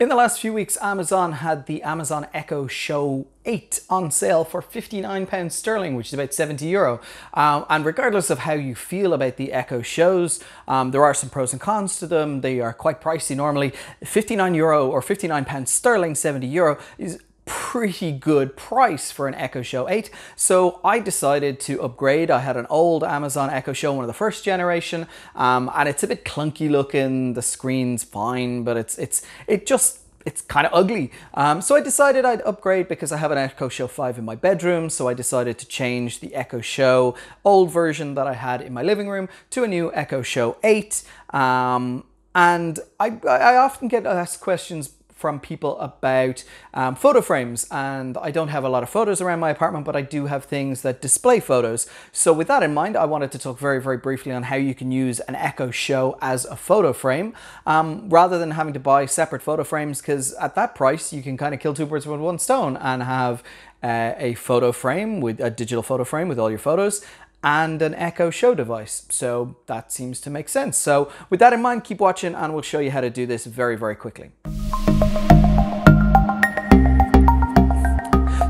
In the last few weeks, Amazon had the Amazon Echo Show 8 on sale for £59 sterling, which is about 70 euro. Um, and regardless of how you feel about the Echo Shows, um, there are some pros and cons to them. They are quite pricey normally. 59 euro or 59 pounds sterling, 70 euro is pretty good price for an Echo Show 8. So I decided to upgrade. I had an old Amazon Echo Show, one of the first generation, um, and it's a bit clunky looking. The screen's fine, but it's it's it just it's kind of ugly. Um, so I decided I'd upgrade because I have an Echo Show 5 in my bedroom. So I decided to change the Echo Show old version that I had in my living room to a new Echo Show 8. Um, and I, I often get asked questions from people about um, photo frames. And I don't have a lot of photos around my apartment but I do have things that display photos. So with that in mind I wanted to talk very very briefly on how you can use an Echo Show as a photo frame um, rather than having to buy separate photo frames because at that price you can kind of kill two birds with one stone and have uh, a photo frame with a digital photo frame with all your photos and an Echo Show device. So that seems to make sense. So with that in mind, keep watching and we'll show you how to do this very, very quickly.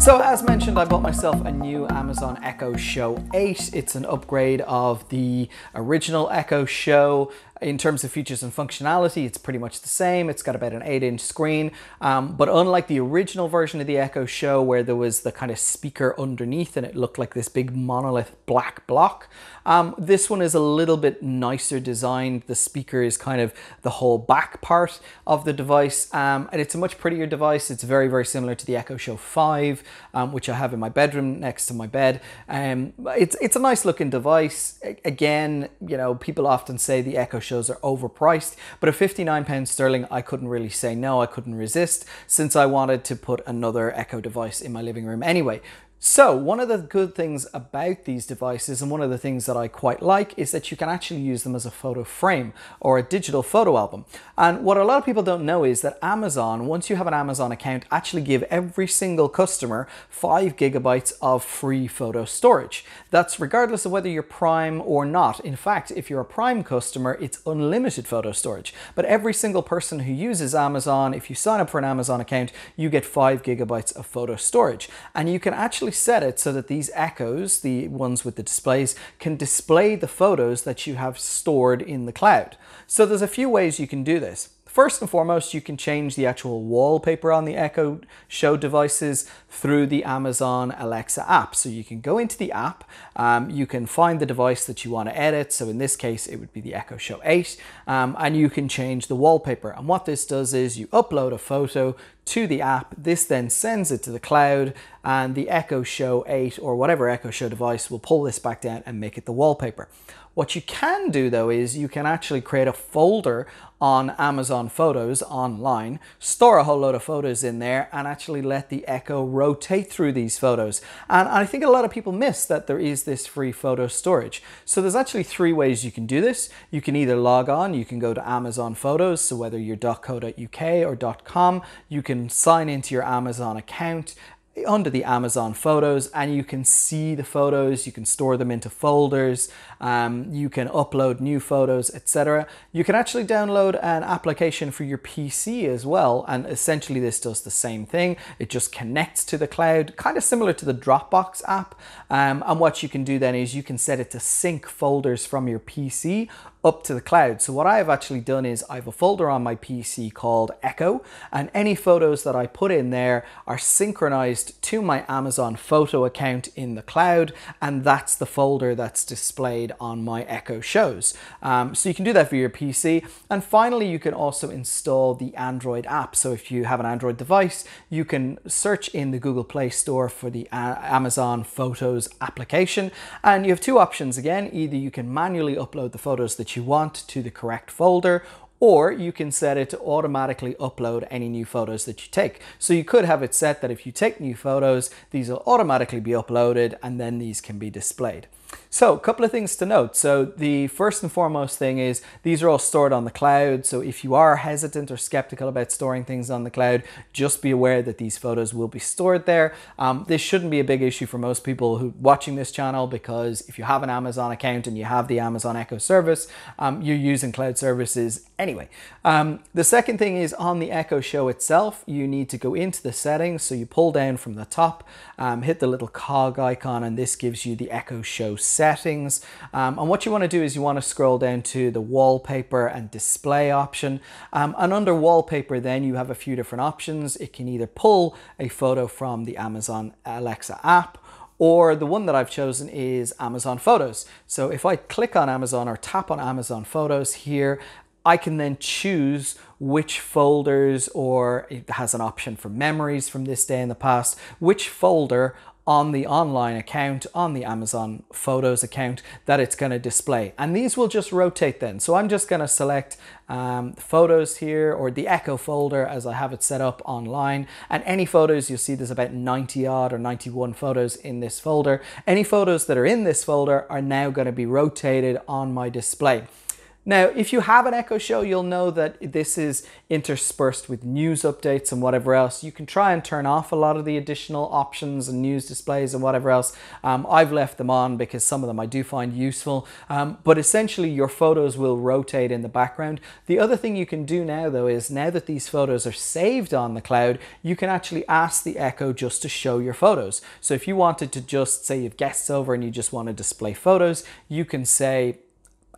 So as mentioned, I bought myself a new Amazon Echo Show 8. It's an upgrade of the original Echo Show. In terms of features and functionality, it's pretty much the same. It's got about an 8 inch screen, um, but unlike the original version of the Echo Show where there was the kind of speaker underneath and it looked like this big monolith black block, um, this one is a little bit nicer designed. The speaker is kind of the whole back part of the device um, and it's a much prettier device. It's very, very similar to the Echo Show 5, um, which I have in my bedroom next to my bed. Um, it's, it's a nice looking device. Again, you know, people often say the Echo shows are overpriced, but at 59 pounds sterling, I couldn't really say no, I couldn't resist since I wanted to put another Echo device in my living room anyway. So one of the good things about these devices and one of the things that I quite like is that you can actually use them as a photo frame or a digital photo album. And what a lot of people don't know is that Amazon, once you have an Amazon account, actually give every single customer five gigabytes of free photo storage. That's regardless of whether you're Prime or not. In fact, if you're a Prime customer, it's unlimited photo storage. But every single person who uses Amazon, if you sign up for an Amazon account, you get five gigabytes of photo storage. And you can actually actually set it so that these echoes, the ones with the displays, can display the photos that you have stored in the cloud. So there's a few ways you can do this. First and foremost, you can change the actual wallpaper on the Echo Show devices through the Amazon Alexa app. So you can go into the app, um, you can find the device that you want to edit. So in this case, it would be the Echo Show 8, um, and you can change the wallpaper. And what this does is you upload a photo to the app. This then sends it to the cloud and the Echo Show 8 or whatever Echo Show device will pull this back down and make it the wallpaper. What you can do though is you can actually create a folder on Amazon Photos online, store a whole load of photos in there and actually let the Echo rotate through these photos. And I think a lot of people miss that there is this free photo storage. So there's actually three ways you can do this. You can either log on, you can go to Amazon Photos, so whether you're .co.uk or .com, you can sign into your Amazon account under the Amazon photos and you can see the photos, you can store them into folders, um, you can upload new photos, etc. You can actually download an application for your PC as well and essentially this does the same thing. It just connects to the cloud, kind of similar to the Dropbox app um, and what you can do then is you can set it to sync folders from your PC up to the cloud. So what I've actually done is I have a folder on my PC called Echo and any photos that I put in there are synchronized to my Amazon photo account in the cloud and that's the folder that's displayed on my Echo shows. Um, so you can do that for your PC and finally you can also install the Android app. So if you have an Android device you can search in the Google Play Store for the uh, Amazon Photos application and you have two options again either you can manually upload the photos that you want to the correct folder or you can set it to automatically upload any new photos that you take. So you could have it set that if you take new photos, these will automatically be uploaded and then these can be displayed. So, a couple of things to note. So, the first and foremost thing is these are all stored on the cloud. So, if you are hesitant or skeptical about storing things on the cloud, just be aware that these photos will be stored there. Um, this shouldn't be a big issue for most people who watching this channel because if you have an Amazon account and you have the Amazon Echo service, um, you're using cloud services anyway. Um, the second thing is on the Echo Show itself, you need to go into the settings. So, you pull down from the top, um, hit the little cog icon, and this gives you the Echo Show settings. Um, and what you want to do is you want to scroll down to the wallpaper and display option. Um, and under wallpaper, then you have a few different options. It can either pull a photo from the Amazon Alexa app or the one that I've chosen is Amazon Photos. So if I click on Amazon or tap on Amazon Photos here, I can then choose which folders, or it has an option for memories from this day in the past, which folder on the online account, on the Amazon Photos account, that it's going to display. And these will just rotate then. So I'm just going to select um, photos here or the Echo folder as I have it set up online. And any photos, you'll see there's about 90 odd or 91 photos in this folder. Any photos that are in this folder are now going to be rotated on my display. Now, if you have an Echo Show, you'll know that this is interspersed with news updates and whatever else. You can try and turn off a lot of the additional options and news displays and whatever else. Um, I've left them on because some of them I do find useful. Um, but essentially, your photos will rotate in the background. The other thing you can do now, though, is now that these photos are saved on the cloud, you can actually ask the Echo just to show your photos. So if you wanted to just say you've guests over and you just want to display photos, you can say,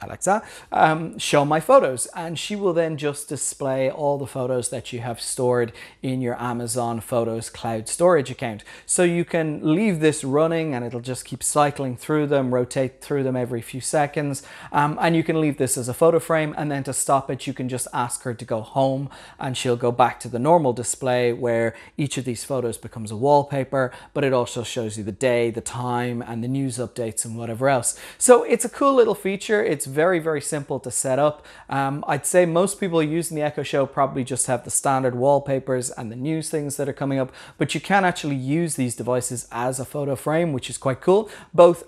Alexa, um, show my photos. And she will then just display all the photos that you have stored in your Amazon Photos cloud storage account. So you can leave this running and it'll just keep cycling through them, rotate through them every few seconds. Um, and you can leave this as a photo frame. And then to stop it, you can just ask her to go home and she'll go back to the normal display where each of these photos becomes a wallpaper, but it also shows you the day, the time, and the news updates and whatever else. So it's a cool little feature. It's very, very simple to set up. Um, I'd say most people using the Echo Show probably just have the standard wallpapers and the news things that are coming up, but you can actually use these devices as a photo frame, which is quite cool, both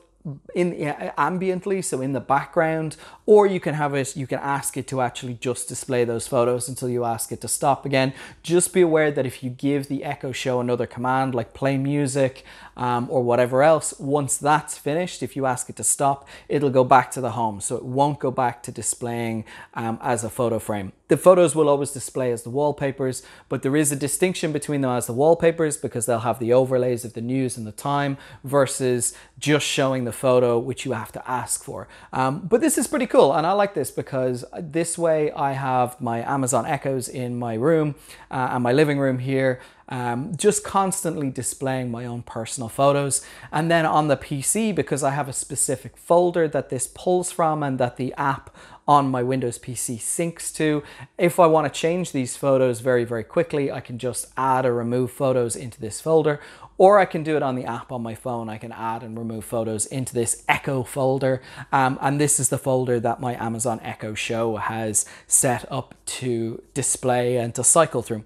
in ambiently so in the background or you can have it you can ask it to actually just display those photos until you ask it to stop again just be aware that if you give the echo show another command like play music um, or whatever else once that's finished if you ask it to stop it'll go back to the home so it won't go back to displaying um, as a photo frame the photos will always display as the wallpapers, but there is a distinction between them as the wallpapers because they'll have the overlays of the news and the time versus just showing the photo, which you have to ask for. Um, but this is pretty cool, and I like this because this way I have my Amazon Echoes in my room uh, and my living room here. Um, just constantly displaying my own personal photos. And then on the PC, because I have a specific folder that this pulls from and that the app on my Windows PC syncs to. If I want to change these photos very, very quickly, I can just add or remove photos into this folder, or I can do it on the app on my phone. I can add and remove photos into this Echo folder. Um, and this is the folder that my Amazon Echo Show has set up to display and to cycle through.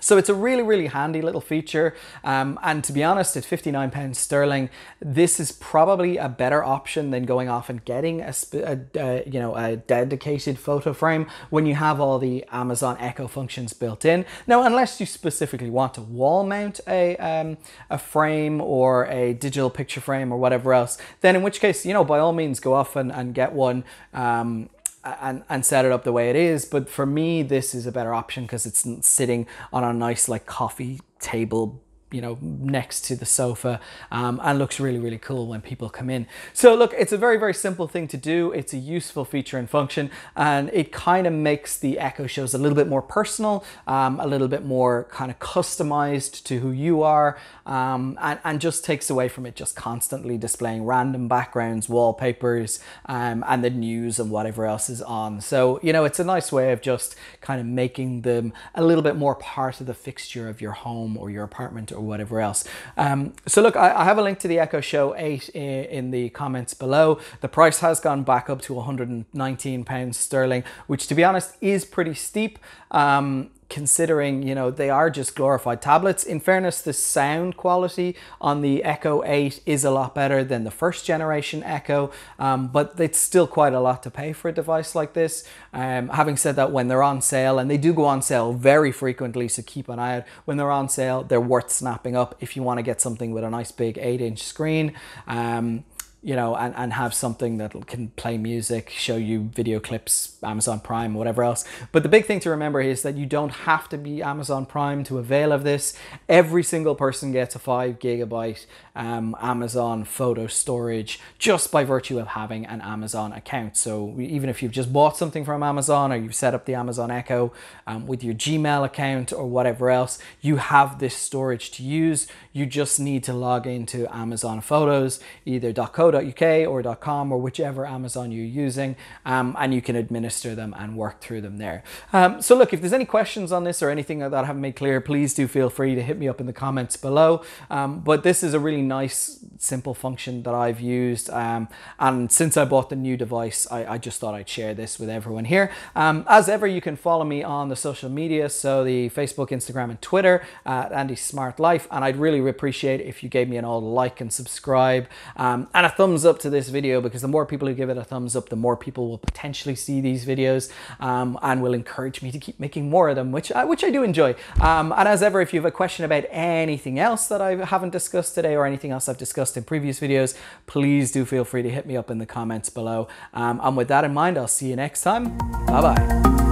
So it's a really, really handy little feature. Um, and to be honest, at 59 pounds sterling, this is probably a better option than going off and getting a, a, you know a dedicated photo frame when you have all the Amazon Echo functions built in. Now, unless you specifically want to wall mount a um, a frame or a digital picture frame or whatever else, then in which case, you know, by all means, go off and, and get one. Um, and, and set it up the way it is. But for me, this is a better option because it's sitting on a nice like coffee table you know next to the sofa um, and looks really really cool when people come in. So look it's a very very simple thing to do. It's a useful feature and function and it kind of makes the echo shows a little bit more personal um, a little bit more kind of customized to who you are um, and, and just takes away from it just constantly displaying random backgrounds wallpapers um, and the news and whatever else is on. So you know it's a nice way of just kind of making them a little bit more part of the fixture of your home or your apartment or whatever else. Um, so look, I, I, have a link to the Echo Show 8 in, in, the comments below. The price has gone back up to 119 pounds sterling, which to be honest is pretty steep. Um, considering you know they are just glorified tablets. In fairness, the sound quality on the Echo 8 is a lot better than the first generation Echo, um, but it's still quite a lot to pay for a device like this. Um, having said that, when they're on sale, and they do go on sale very frequently, so keep an eye out. When they're on sale, they're worth snapping up if you want to get something with a nice big 8 inch screen. Um, you know, and, and have something that can play music, show you video clips, Amazon Prime, whatever else. But the big thing to remember is that you don't have to be Amazon Prime to avail of this. Every single person gets a five gigabyte um, Amazon photo storage just by virtue of having an Amazon account. So even if you've just bought something from Amazon or you've set up the Amazon Echo um, with your Gmail account or whatever else, you have this storage to use. You just need to log into Amazon Photos, either .co .co.uk or .com or whichever Amazon you're using, um, and you can administer them and work through them there. Um, so look, if there's any questions on this or anything that I haven't made clear, please do feel free to hit me up in the comments below. Um, but this is a really nice, simple function that I've used, um, and since I bought the new device, I, I, just thought I'd share this with everyone here. Um, as ever, you can follow me on the social media, so the Facebook, Instagram, and Twitter at Andy's Smart Life, and I'd really appreciate if you gave me an old like and subscribe, um, and a thumbs up to this video because the more people who give it a thumbs up, the more people will potentially see these videos um, and will encourage me to keep making more of them, which I, which I do enjoy. Um, and as ever, if you have a question about anything else that I haven't discussed today or anything else I've discussed in previous videos, please do feel free to hit me up in the comments below. Um, and with that in mind, I'll see you next time. Bye-bye.